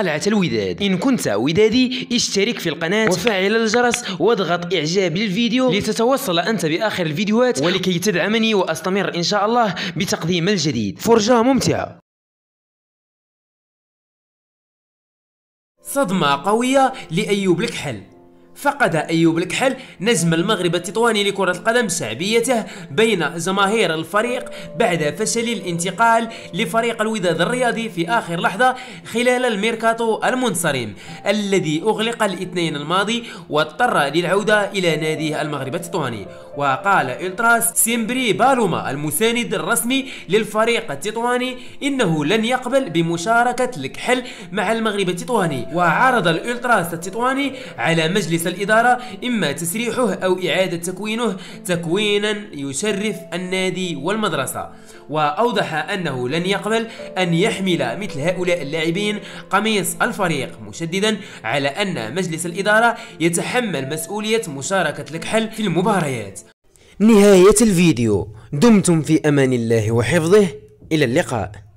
قلعة الوداد. إن كنت ودادي اشترك في القناة وفعل الجرس واضغط إعجاب للفيديو لتتوصل أنت بآخر الفيديوهات ولكي تدعمني وأستمر إن شاء الله بتقديم الجديد. فرجة ممتعة. صدمة قوية لأيوب الكحل. فقد أيوب الكحل نجم المغرب التطواني لكرة القدم شعبيته بين جماهير الفريق بعد فشل الانتقال لفريق الوداد الرياضي في آخر لحظة خلال الميركاتو المنصرم الذي أغلق الاثنين الماضي واضطر للعودة إلى ناديه المغرب التطواني. وقال إلتراس Siempre Paloma المساند الرسمي للفريق التطواني إنه لن يقبل بمشاركة الكحل مع المغرب التطواني. وعرض الإلتراس التطواني على مجلس الإدارة إما تسريحه أو إعادة تكوينه. تكوينا يشرف النادي والمدرسة. وأوضح أنه لن يقبل أن يحمل مثل هؤلاء اللاعبين قميص الفريق مشددا على أن مجلس الإدارة يتحمل مسؤولية مشاركة الكحل في المباريات. نهاية الفيديو. دمتم في أمان الله وحفظه. إلى اللقاء.